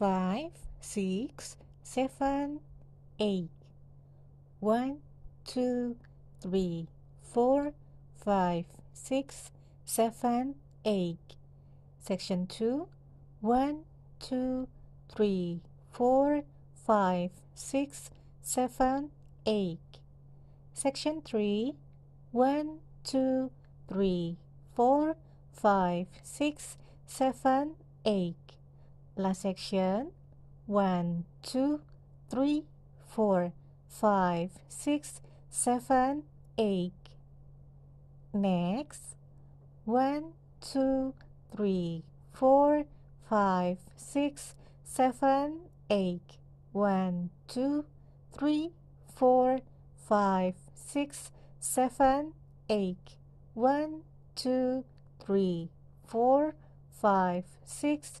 Five, six, seven, eight. One, two, three, four, five, six, seven, eight. Section two. One, two, three, four, five, six, seven, eight. Section three. One, two, three, four, five, six, seven, eight last section. 1 2 3 4 5 6 7 8 next. 1 2 3 4 5 6 7 8 1 2 3 4 5 6 7 8 1 2 3 4 5 6